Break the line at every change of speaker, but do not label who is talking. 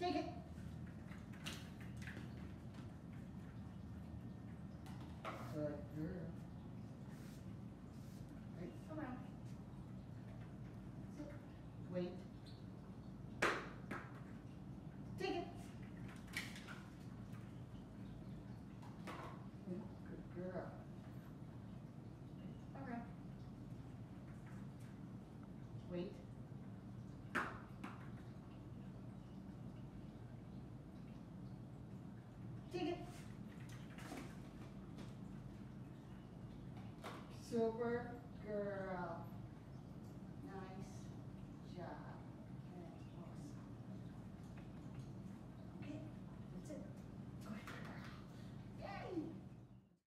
Take it. Good girl. Right,
Around.
sit, wait. Take it. Good girl.
Around.
Wait. Super girl.